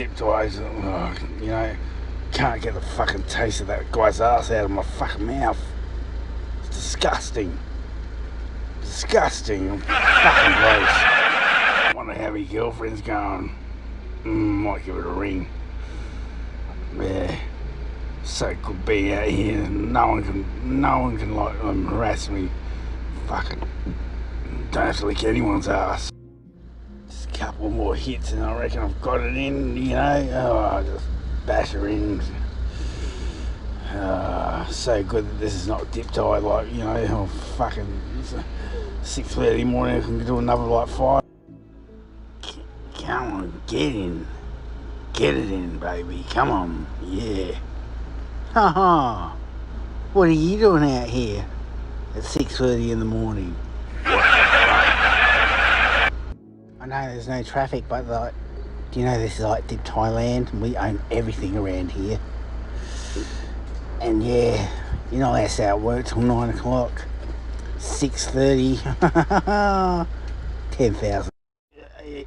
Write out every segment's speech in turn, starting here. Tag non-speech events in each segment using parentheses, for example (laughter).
dipped eyes. Oh, you know, can't get the fucking taste of that guy's ass out of my fucking mouth. It's disgusting. Disgusting. fucking gross. Wonder how your girlfriend's going. Mm, might give it a ring. Yeah. So good being out here. No one can, no one can like um, harass me. Fucking don't have to lick anyone's ass. Couple more hits and I reckon I've got it in, you know. Oh, I'll just bash her in. Uh, so good that this is not Depti, like, you know, oh, fucking 6.30 morning, I can do another like five. Come on, get in. Get it in, baby. Come on. Yeah. Ha ha. What are you doing out here at 6.30 in the morning? I know there's no traffic, but like, do you know this is like Depti land? and We own everything around here. And yeah, you know that's how it works till 9 o'clock. 6.30. (laughs) 10,000.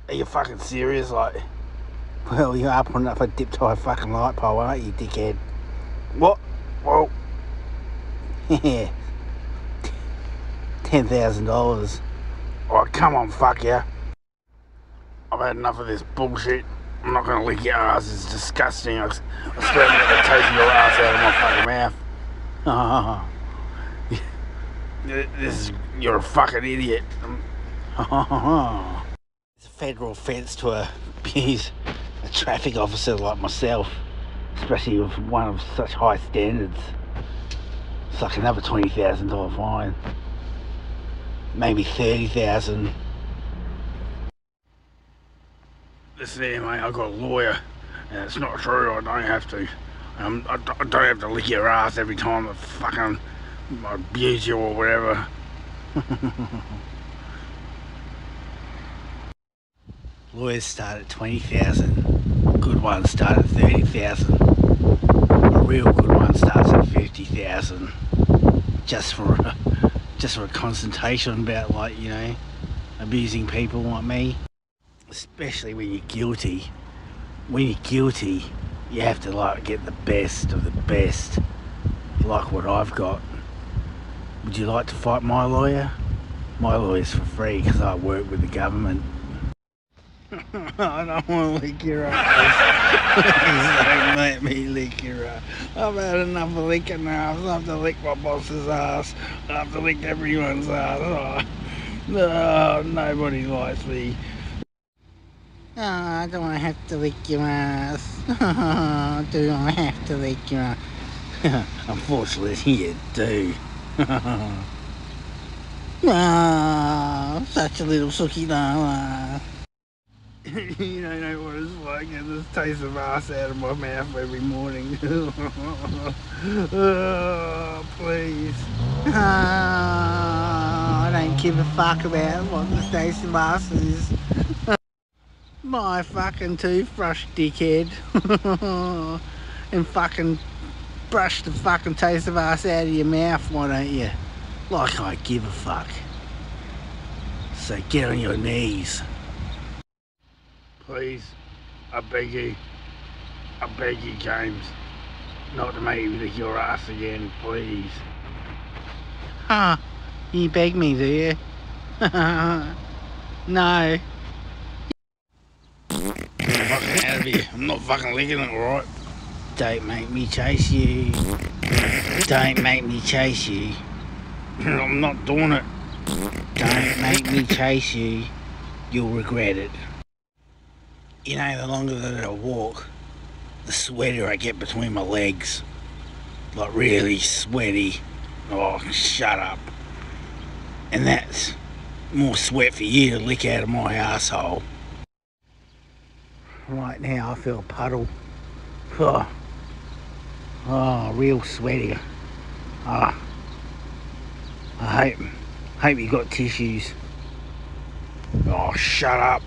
Are you fucking serious? Like, well, you're up on up a Depti fucking light pole, aren't you, dickhead? What? Well, Yeah. (laughs) Ten thousand dollars. Oh, come on, fuck yeah. Had enough of this bullshit. I'm not gonna lick your ass. It's disgusting. I, swear I'm gonna taste your ass out of my fucking mouth. (laughs) this is you're a fucking idiot. (laughs) it's a federal offence to a abuse a traffic officer like myself, especially with one of such high standards. It's like another twenty thousand dollar fine, maybe thirty thousand. Listen here, mate. I've got a lawyer, and it's not true. I don't have to. Um, I, I don't have to lick your ass every time I fucking abuse you or whatever. (laughs) Lawyers start at 20,000. Good ones start at 30,000. A real good one starts at 50,000. Just for a, (laughs) just for a consultation about like, you know, abusing people like me. Especially when you're guilty. When you're guilty, you have to like get the best of the best. Like what I've got. Would you like to fight my lawyer? My lawyer's for free because I work with the government. (laughs) I don't want to lick your ass. Please don't let me lick your ass. I've had enough of licking ass. I have to lick my boss's ass. I have to lick everyone's ass. (laughs) Oh, no, nobody likes me. Oh, I don't have to lick your ass. Oh, (laughs) do I have to lick your ass? (laughs) Unfortunately, you do. oh, (laughs) such a little sookie doll. Ah. you don't know what it's like getting this taste of ass out of my mouth every morning. oh, please. Oh, I don't give a fuck about what the taste of ass is. My fucking toothbrush, dickhead. (laughs) and fucking brush the fucking taste of ass out of your mouth, why don't you? Like I give a fuck. So get on your knees. Please, I beg you, I beg you, James, not to make me lick your ass again, please. Huh, you beg me, do you? (laughs) no. I'm not fucking licking it, alright? Don't make me chase you. Don't make me chase you. (laughs) I'm not doing it. Don't make me chase you. You'll regret it you know, the longer that I walk, the sweatier I get between my legs. Like really sweaty. Oh, shut up. And that's more sweat for you to lick out of my asshole. Right now I feel a puddle. Oh, oh real sweaty. Ah. Oh, I hope, hope you got tissues. Oh, shut up.